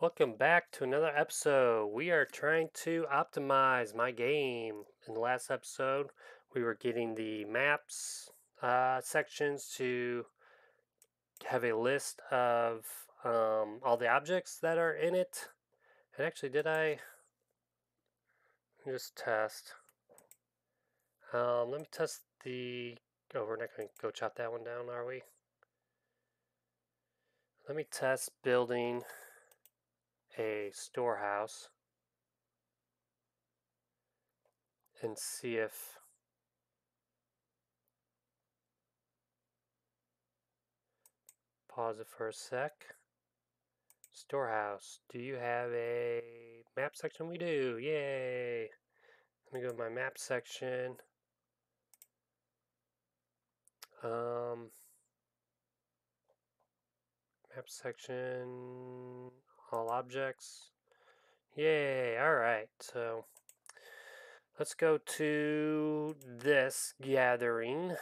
Welcome back to another episode. We are trying to optimize my game. In the last episode, we were getting the maps uh, sections to have a list of um, all the objects that are in it. And actually, did I just test? Um, let me test the. Oh, we're not going to go chop that one down, are we? Let me test building a storehouse and see if pause it for a sec. Storehouse do you have a map section? We do yay. Let me go to my map section. Um map section all objects. Yay, alright, so let's go to this gathering.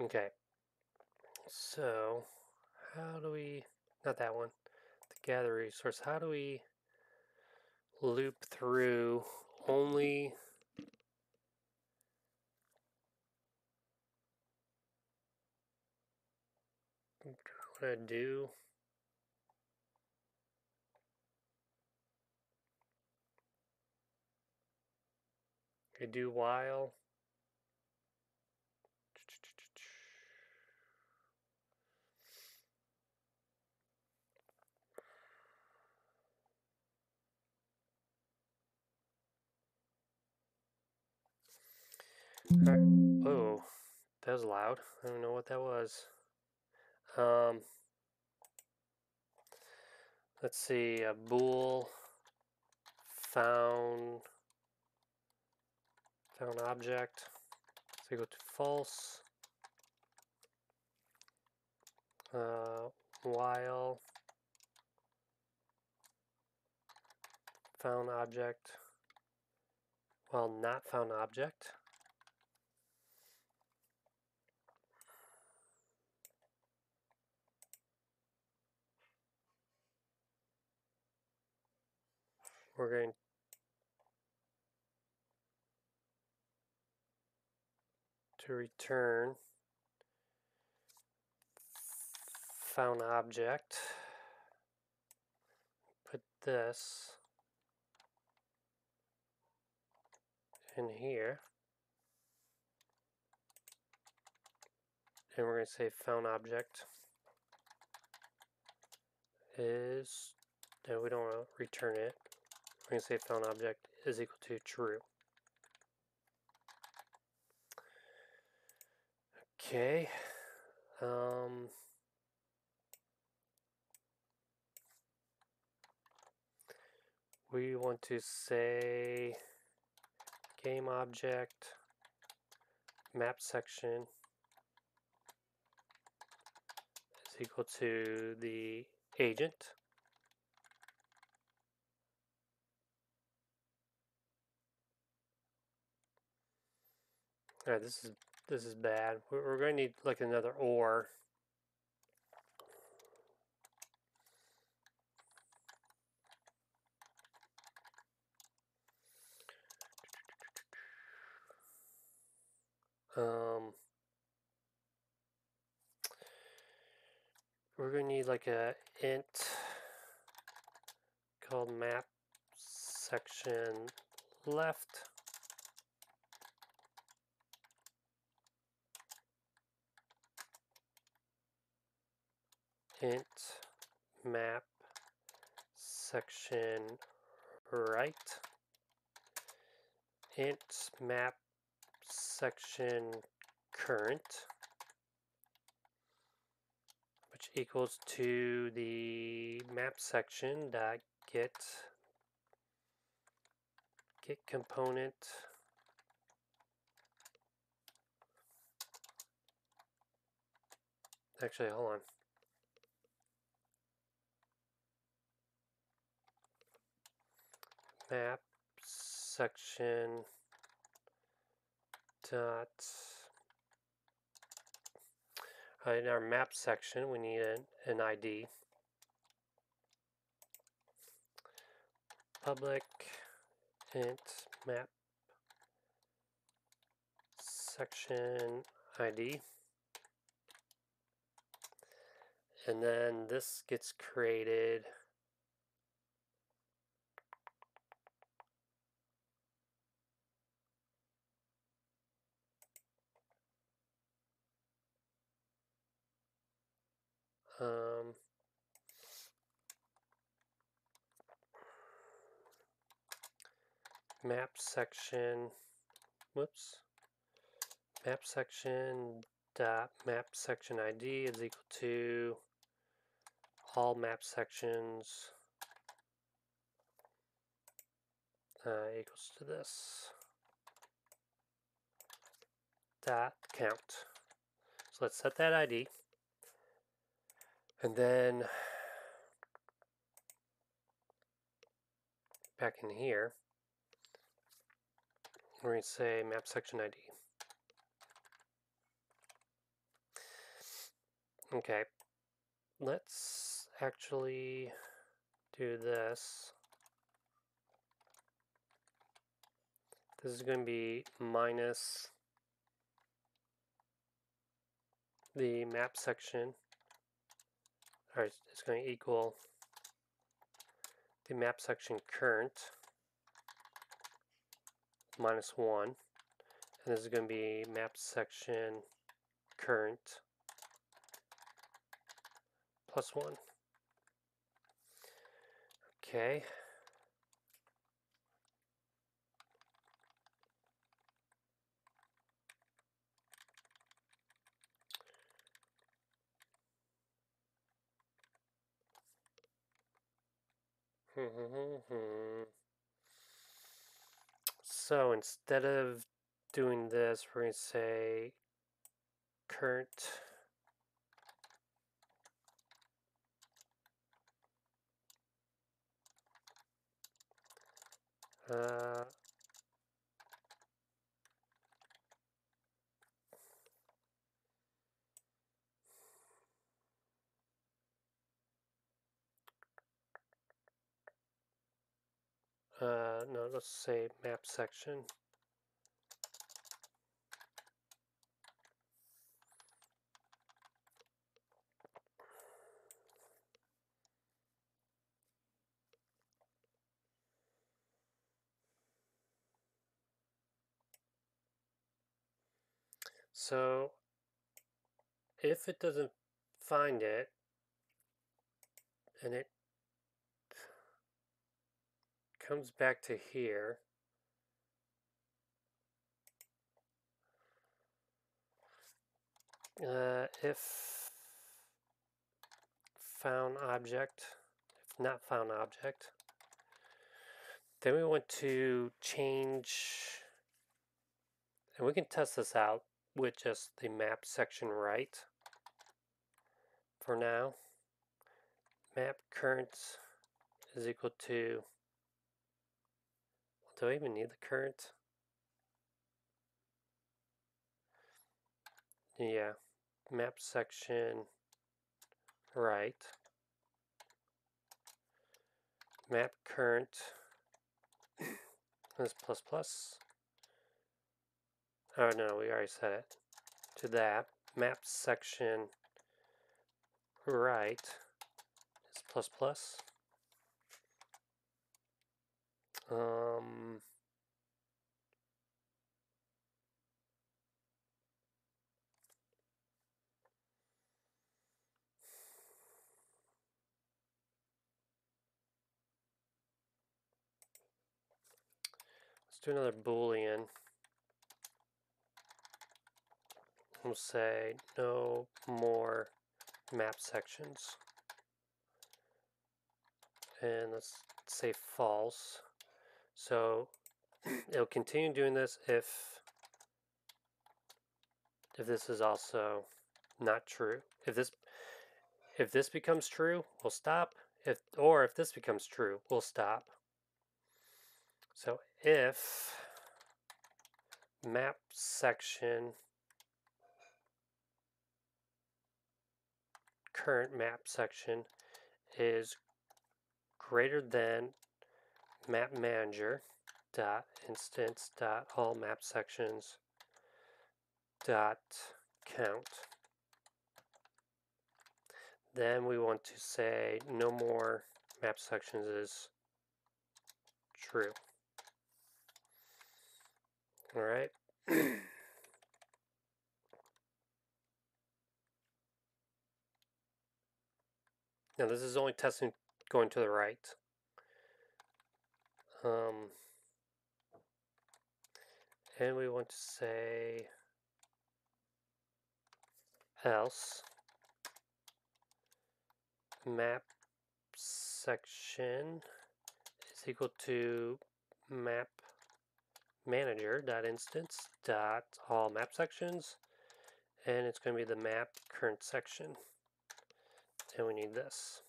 Okay, so how do we, not that one, the gather resource, how do we loop through only I do. I do while. Oh, that was loud. I don't know what that was. Um, let's see, a bool found found object. So go to false. Uh, while found object while not found object. We're going to return. Found object. Put this in here. And we're going to say found object is no we don't want to return it going to say found object is equal to true. Okay. Um, we want to say game object map section is equal to the agent All right, this is this is bad. We're, going to need like another or. Um, we're going to need like a int called map section left int map section right. Int map section current which equals to the map section dot get get component actually hold on map section dot uh, in our map section we need an, an ID public int map section ID and then this gets created um, map section whoops map section dot map section ID is equal to all map sections uh, equals to this dot count. So let's set that ID. And then back in here, we're going to say map section ID. Okay, let's actually do this. This is going to be minus the map section. Right, it's going to equal the map section current minus 1. And this is going to be map section current plus 1. Okay. So instead of doing this, we're going to say current uh, uh, no, let's say map section. So if it doesn't find it and it comes back to here uh, if found object if not found object then we want to change and we can test this out with just the map section right for now. Map current is equal to, do I even need the current? Yeah, map section right. Map current is plus plus. Oh no, we already set it to that. Map section right is plus plus. Um, let's do another boolean. We'll say no more map sections. And let's say false. So it'll continue doing this if if this is also not true. If this if this becomes true, we'll stop. If or if this becomes true, we'll stop. So if map section current map section is greater than map manager dot instance dot all map sections dot count. Then we want to say no more map sections is true. All right. Now this is only testing going to the right um, and we want to say else. Map section is equal to map manager dot instance dot all map sections. And it's going to be the map current section. And we need this.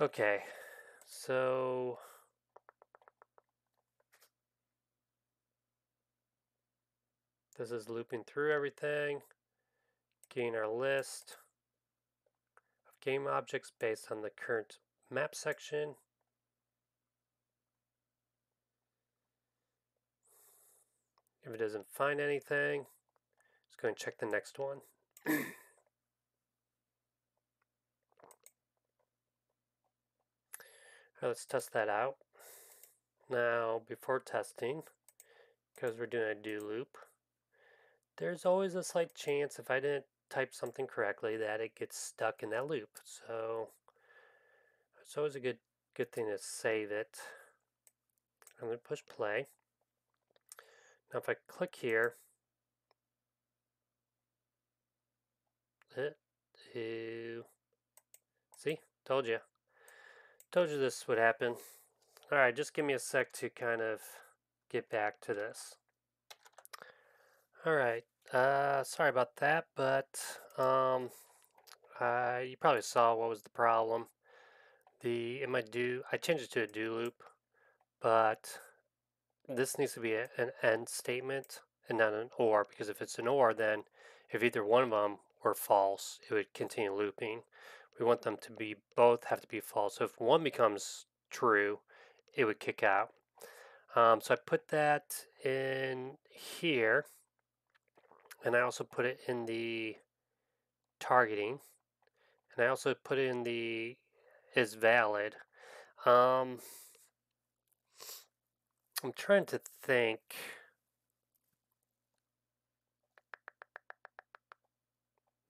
Okay so this is looping through everything, getting our list of game objects based on the current map section. If it doesn't find anything, it's going to check the next one. Oh, let's test that out. Now, before testing, because we're doing a do loop, there's always a slight chance if I didn't type something correctly that it gets stuck in that loop. So it's always a good good thing to save it. I'm going to push play. Now if I click here, it, ew. see, told you. Told you this would happen. Alright, just give me a sec to kind of get back to this. Alright, uh, sorry about that, but um, uh, you probably saw what was the problem. The in my do I changed it to a do loop, but this needs to be a, an and statement and not an or because if it's an or, then if either one of them were false, it would continue looping we want them to be both have to be false. So if one becomes true, it would kick out. Um, so I put that in here, and I also put it in the targeting, and I also put it in the is valid. Um, I'm trying to think.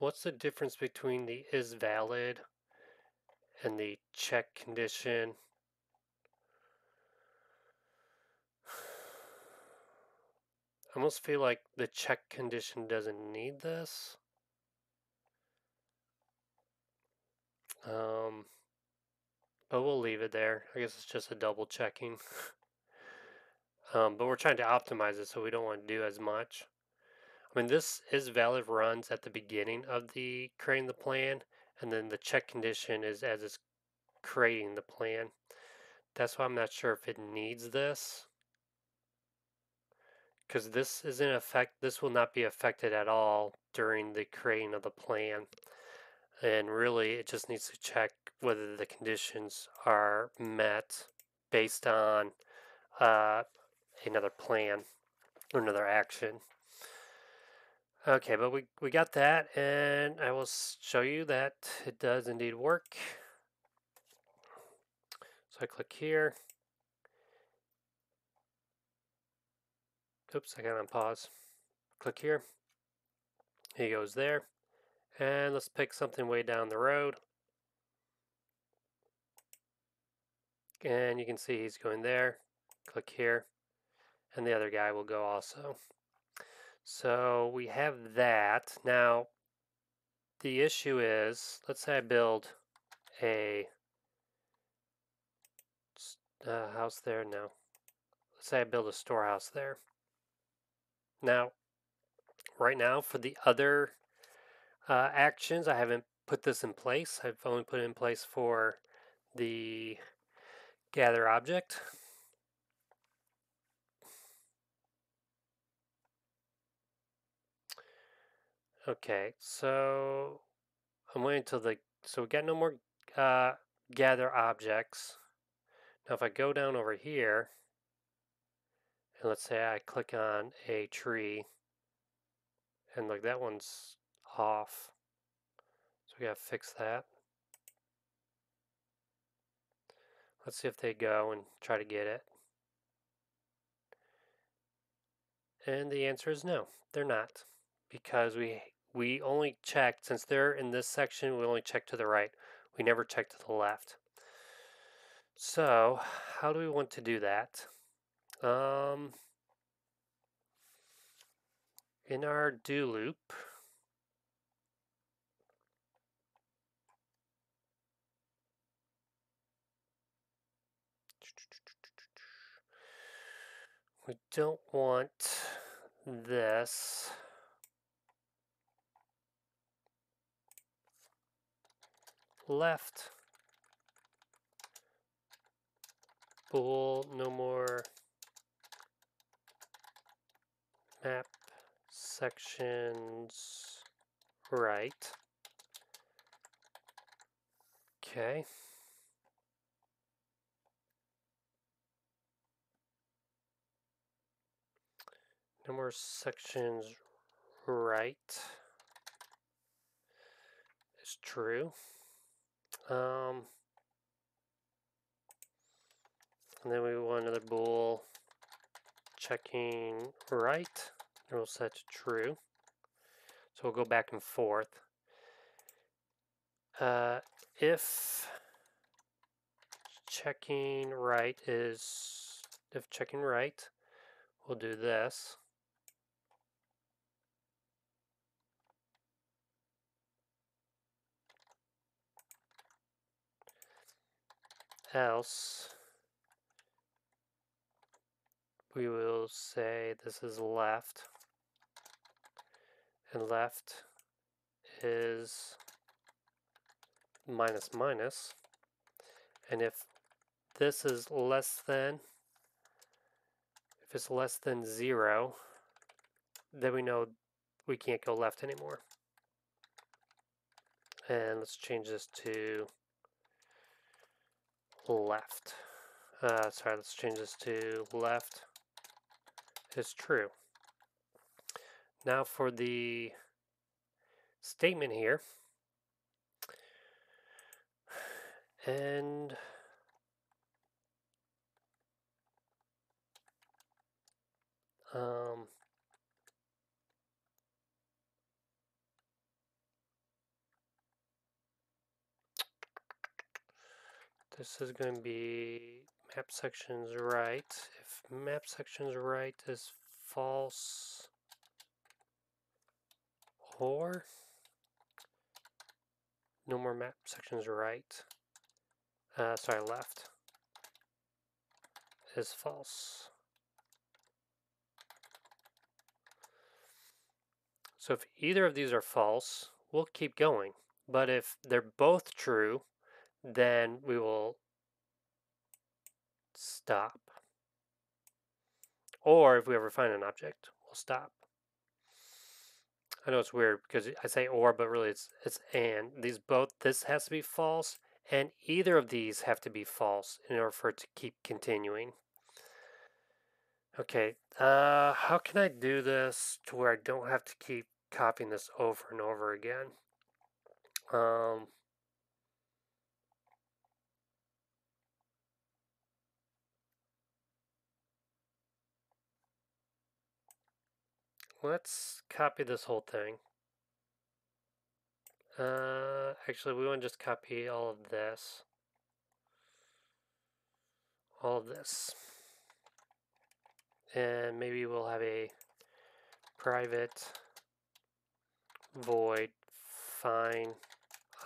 What's the difference between the is valid and the check condition? I almost feel like the check condition doesn't need this. Um, but we'll leave it there. I guess it's just a double checking. um, but we're trying to optimize it so we don't want to do as much. I mean, this is valid runs at the beginning of the creating the plan, and then the check condition is as it's creating the plan. That's why I'm not sure if it needs this. Because this is in effect, this will not be affected at all during the creating of the plan. And really, it just needs to check whether the conditions are met based on uh, another plan or another action. Okay, but we, we got that, and I will show you that it does indeed work. So I click here. Oops, I got on pause. Click here. He goes there. And let's pick something way down the road. And you can see he's going there. Click here. And the other guy will go also. So we have that. Now, the issue is, let's say I build a uh, house there now. Let's say I build a storehouse there. Now, right now for the other uh, actions, I haven't put this in place. I've only put it in place for the gather object. Okay, so I'm waiting until the so we got no more uh, gather objects. Now if I go down over here and let's say I click on a tree and look that one's off. So we gotta fix that. Let's see if they go and try to get it. And the answer is no, they're not. Because we we only checked, since they're in this section, we only check to the right. We never check to the left. So, how do we want to do that? Um, in our do loop, we don't want this. Left. Bool no more. Map sections right. Okay. No more sections right. Is true um, and then we want another bool checking right, and we'll set to true. So we'll go back and forth. Uh, if checking right is, if checking right, we'll do this. Else we will say this is left. And left is minus minus. And if this is less than if it's less than zero then we know we can't go left anymore. And let's change this to left. Uh, sorry, let's change this to left is true. Now for the statement here. And um, this is going to be map sections right. If map sections right is false or no more map sections right, uh, sorry, left is false. So if either of these are false, we'll keep going. But if they're both true, then we will stop. Or if we ever find an object, we'll stop. I know it's weird because I say or, but really it's it's and. These both, this has to be false, and either of these have to be false in order for it to keep continuing. Okay, uh, how can I do this to where I don't have to keep copying this over and over again? Um, let's copy this whole thing. Uh, actually, we want to just copy all of this. All of this. And maybe we'll have a private void find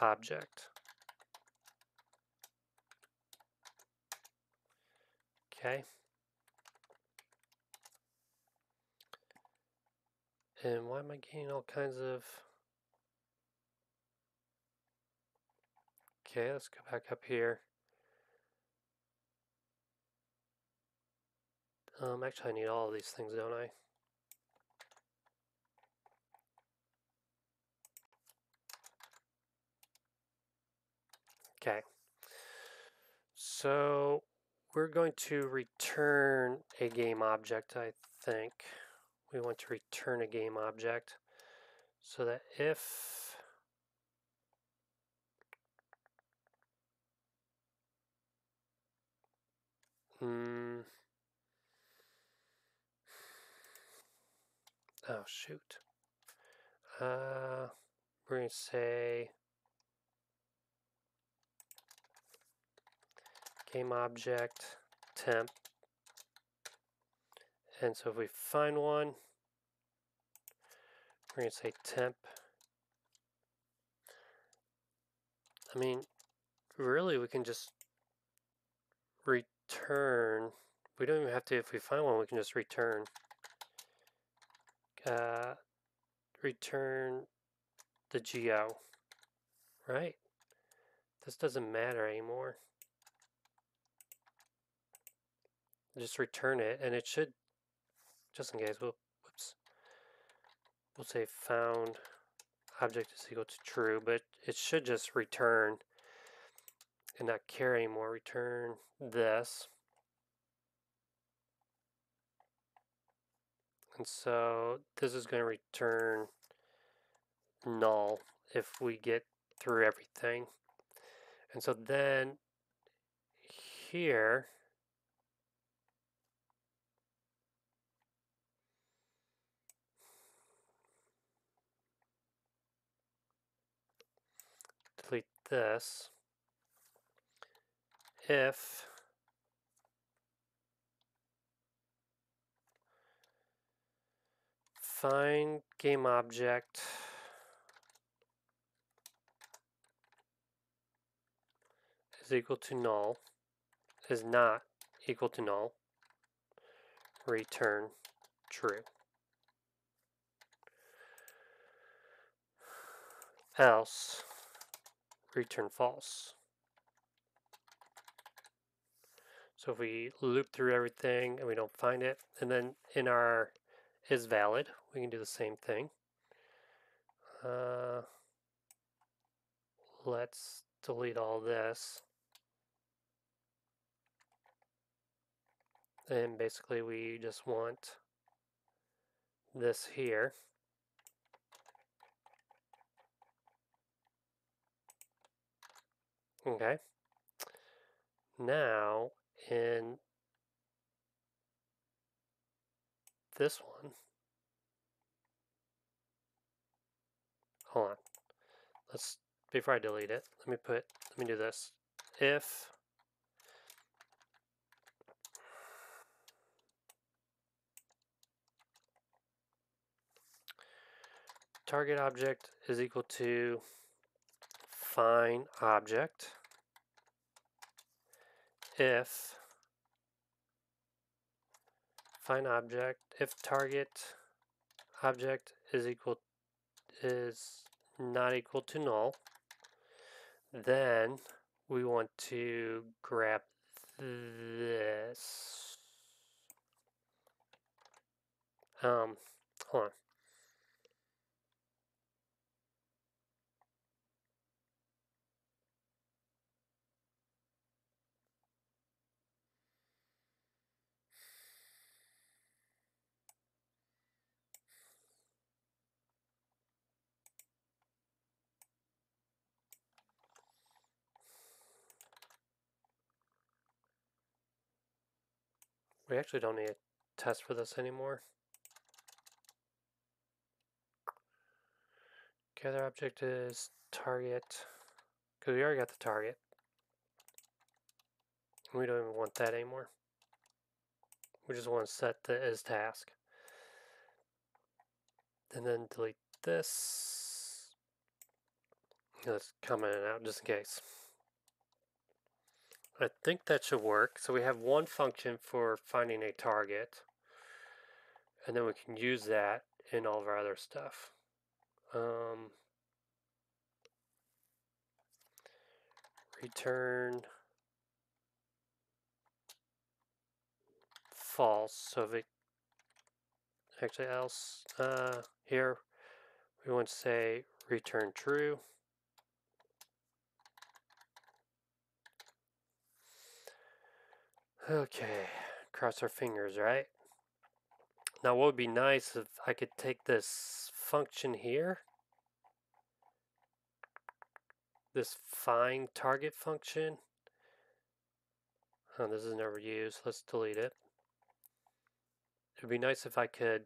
object. Okay. And why am I getting all kinds of... Okay, let's go back up here. Um, actually, I need all of these things, don't I? Okay. So, we're going to return a game object, I think. We want to return a game object. So that if hmm, oh shoot. Uh, we're going to say game object temp. And so if we find one, we're going to say temp. I mean, really, we can just return. We don't even have to, if we find one, we can just return. Uh, return the geo, right? This doesn't matter anymore. just return it and it should just in case we'll we'll say found object is equal to true but it should just return and not care anymore return this. And so this is going to return null if we get through everything. And so then here delete this. If find game object is equal to null is not equal to null return true. Else return false. So if we loop through everything and we don't find it, and then in our is valid, we can do the same thing. Uh, let's delete all this. And basically we just want this here. Hmm. Okay. Now, in this one, hold on. Let's, before I delete it, let me put, let me do this. If target object is equal to find object if find object if target object is equal is not equal to null then we want to grab this. Um hold on We actually don't need a test for this anymore. Okay, other object is target, because we already got the target. We don't even want that anymore. We just want to set the is task. And then delete this. Let's comment it out just in case. I think that should work. So we have one function for finding a target. And then we can use that in all of our other stuff. Um, return false. So if it actually else uh, here we want to say return true. Okay, cross our fingers, right? Now what would be nice if I could take this function here, this find target function. Oh, this is never used. Let's delete it. It'd be nice if I could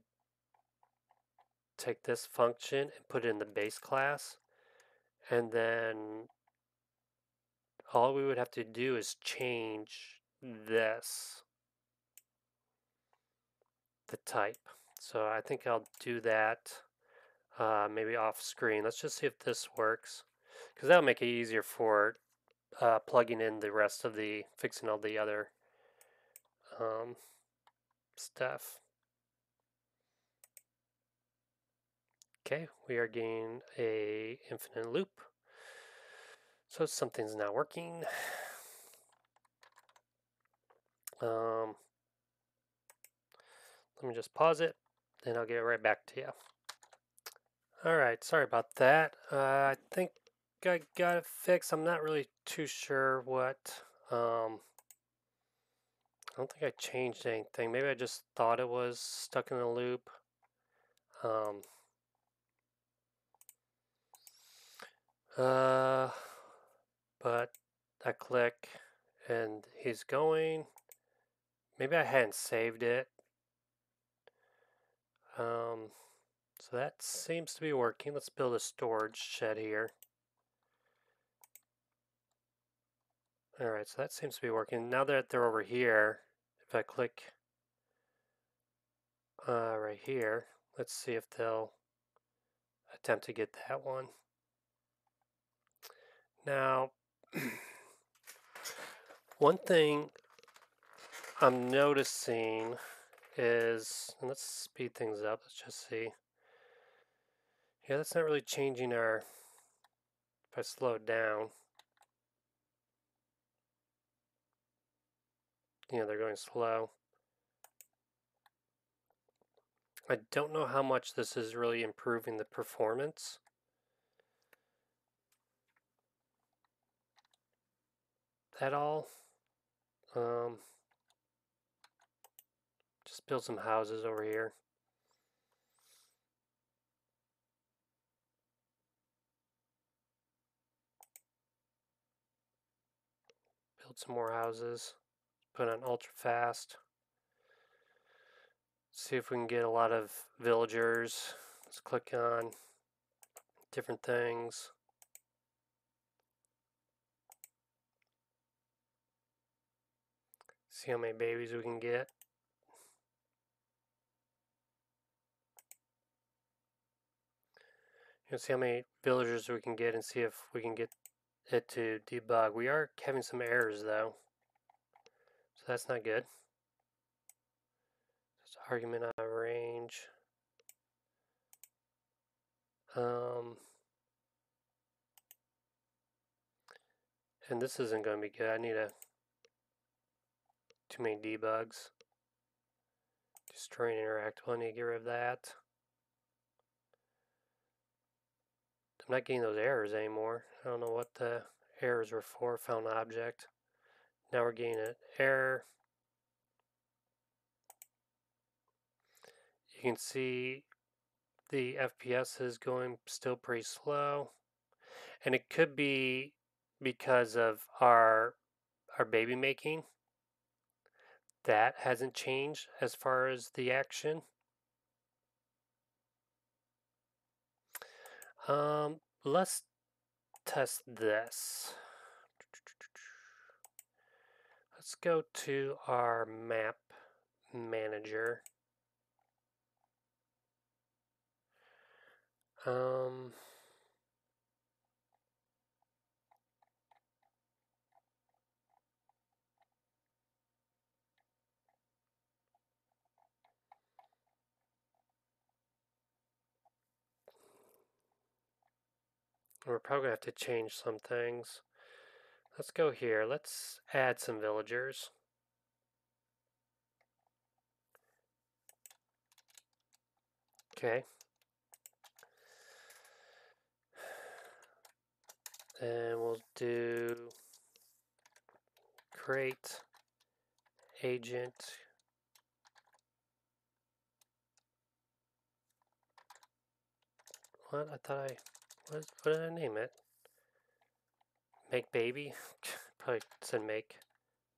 take this function and put it in the base class and then all we would have to do is change this the type so I think I'll do that uh, maybe off screen let's just see if this works because that'll make it easier for uh, plugging in the rest of the fixing all the other um, stuff Okay, we are getting a infinite loop. So something's not working. Um, let me just pause it, then I'll get right back to you. Alright, sorry about that. Uh, I think I got it fixed. I'm not really too sure what. Um, I don't think I changed anything. Maybe I just thought it was stuck in a loop. Um, Uh, but I click and he's going. Maybe I hadn't saved it. Um, so that seems to be working. Let's build a storage shed here. Alright, so that seems to be working. Now that they're over here, if I click uh, right here, let's see if they'll attempt to get that one. Now, one thing I'm noticing is, let's speed things up, let's just see. Yeah, that's not really changing our, if I slow it down. Know, they're going slow. I don't know how much this is really improving the performance. at all. Um, just build some houses over here. Build some more houses. Put on ultra fast. See if we can get a lot of villagers. Let's click on different things. See how many babies we can get. You see how many villagers we can get and see if we can get it to debug. We are having some errors though. So that's not good. Just argument on range. Um, and this isn't going to be good. I need a too many debugs. Destroying interactable, I need to get rid of that. I'm not getting those errors anymore. I don't know what the errors were for. Found object. Now we're getting an error. You can see the FPS is going still pretty slow. And it could be because of our our baby making that hasn't changed as far as the action. Um, let's test this. Let's go to our map manager. Um, We're probably going to have to change some things. Let's go here. Let's add some villagers. Okay. And we'll do create agent what I thought I what, what did I name it make baby? Probably said make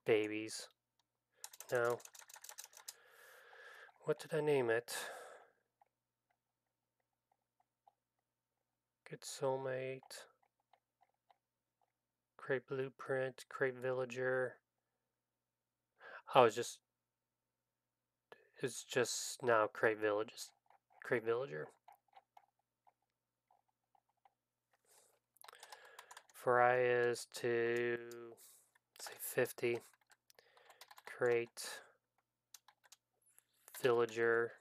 babies. No. What did I name it? Good soulmate. Create blueprint create villager. Oh, it's just it's just now create villages. Create villager. For i is to say 50. Create villager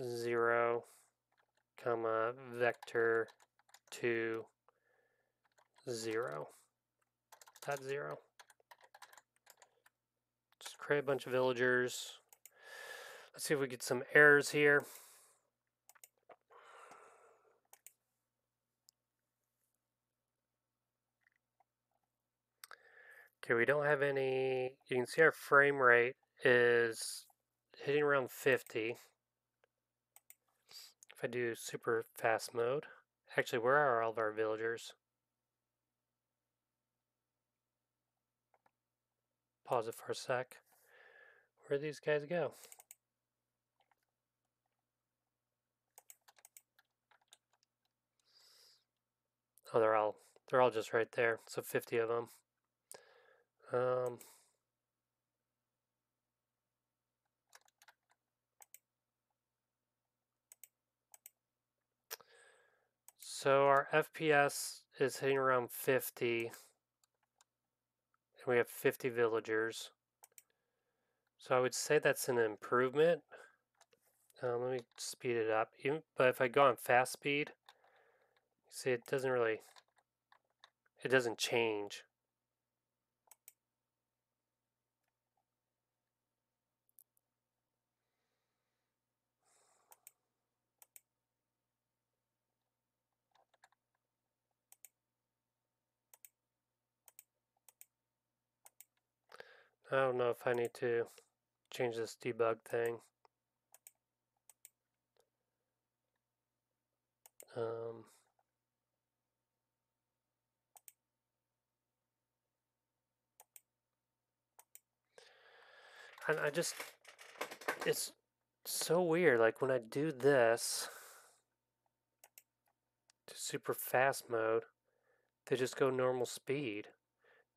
0 comma vector 2 0 dot 0 just create a bunch of villagers. Let's see if we get some errors here. Okay, we don't have any, you can see our frame rate is hitting around 50. If I do super fast mode, actually where are all of our villagers? Pause it for a sec. Where'd these guys go? Oh, they're all they're all just right there. So 50 of them. Um, so our FPS is hitting around 50. And we have 50 villagers. So I would say that's an improvement. Um, let me speed it up. Even, but if I go on fast speed, see it doesn't really, it doesn't change. I don't know if I need to change this debug thing. Um, and I just, it's so weird. Like when I do this to super fast mode, they just go normal speed.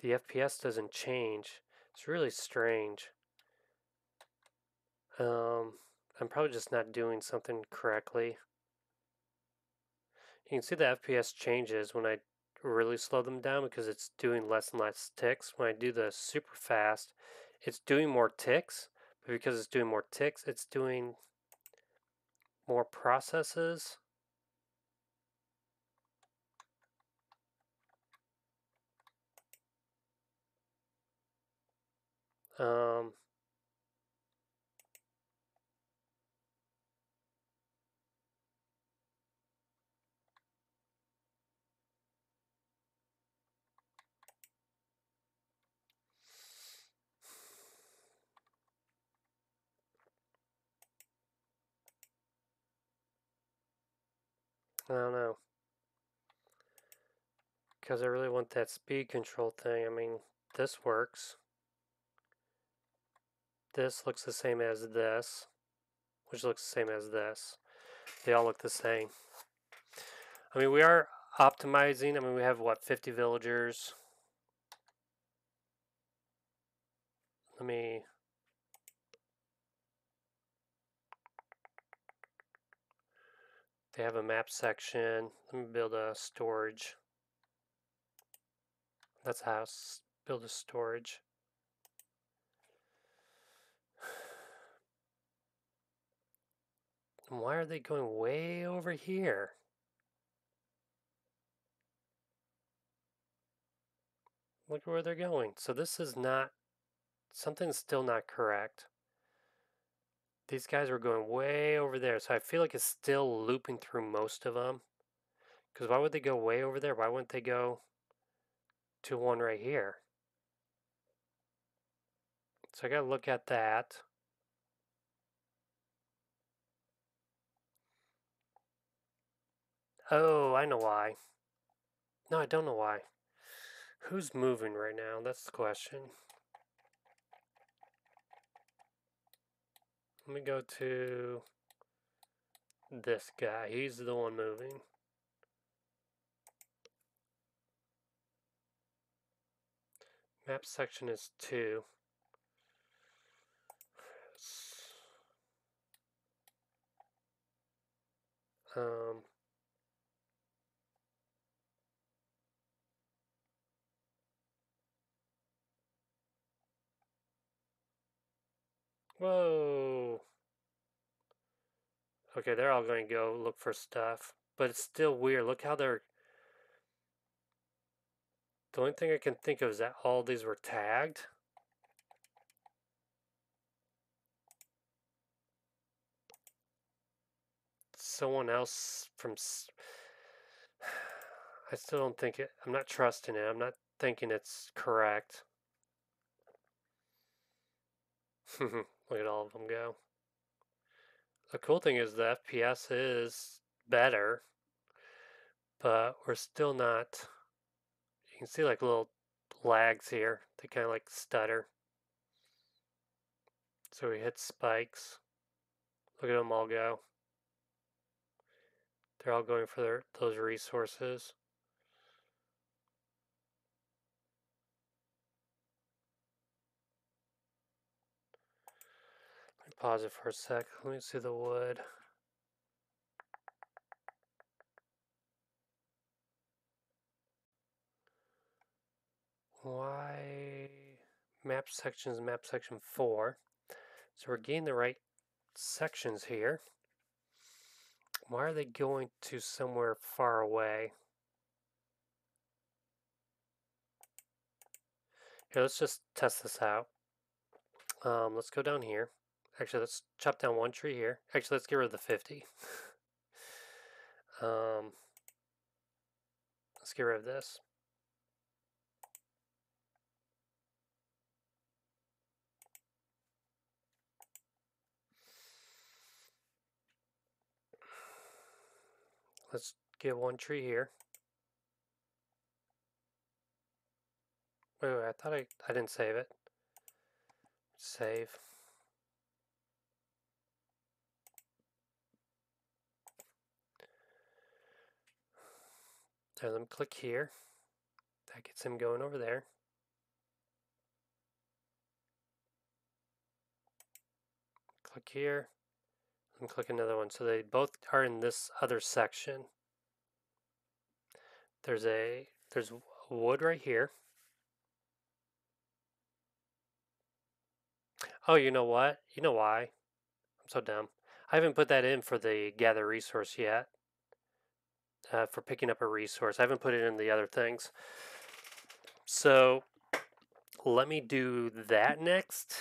The FPS doesn't change. It's really strange. Um, I'm probably just not doing something correctly. You can see the FPS changes when I really slow them down because it's doing less and less ticks. When I do the super fast, it's doing more ticks, but because it's doing more ticks, it's doing more processes. Um, I don't know. Because I really want that speed control thing. I mean, this works. This looks the same as this, which looks the same as this. They all look the same. I mean, we are optimizing. I mean, we have, what, 50 villagers? Let me They have a map section. Let me build a storage. That's house. Build a storage. Why are they going way over here? Look where they're going. So this is not, something's still not correct. These guys were going way over there, so I feel like it's still looping through most of them. Because why would they go way over there? Why wouldn't they go to one right here? So I gotta look at that. Oh, I know why. No, I don't know why. Who's moving right now? That's the question. Let me go to this guy. He's the one moving. Map section is 2. Um, whoa. Okay, they're all going to go look for stuff. But it's still weird. Look how they're... The only thing I can think of is that all these were tagged. Someone else from... I still don't think it... I'm not trusting it. I'm not thinking it's correct. Look at all of them go. The cool thing is the FPS is better, but we're still not, you can see like little lags here. They kind of like stutter. So we hit spikes. Look at them all go. They're all going for their, those resources. Pause it for a sec. Let me see the wood. Why map sections map section 4. So we're getting the right sections here. Why are they going to somewhere far away? Here, let's just test this out. Um, let's go down here. Actually, let's chop down one tree here. Actually, let's get rid of the 50. um, let's get rid of this. Let's get one tree here. Wait, wait, I thought I, I didn't save it. Save. Let them click here. That gets him going over there. Click here and click another one. So they both are in this other section. There's a there's wood right here. Oh, you know what? You know why? I'm so dumb. I haven't put that in for the gather resource yet uh, for picking up a resource. I haven't put it in the other things. So let me do that next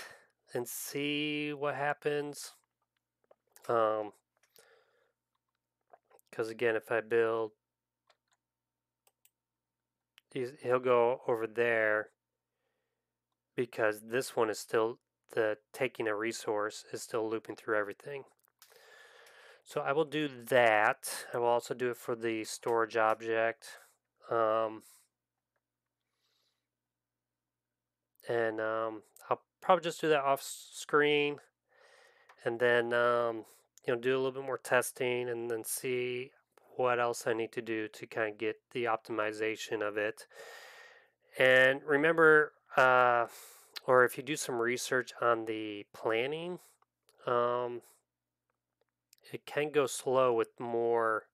and see what happens. Um, because again, if I build, he'll go over there because this one is still the taking a resource is still looping through everything. So I will do that. I will also do it for the storage object. Um, and um, I'll probably just do that off screen and then um, you know do a little bit more testing and then see what else I need to do to kind of get the optimization of it. And remember, uh, or if you do some research on the planning, um, it can go slow with more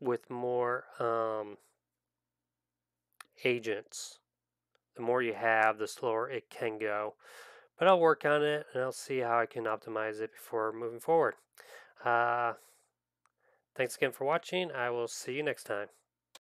with more um, agents. The more you have, the slower it can go. But I'll work on it and I'll see how I can optimize it before moving forward. Uh, thanks again for watching. I will see you next time.